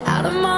Out of my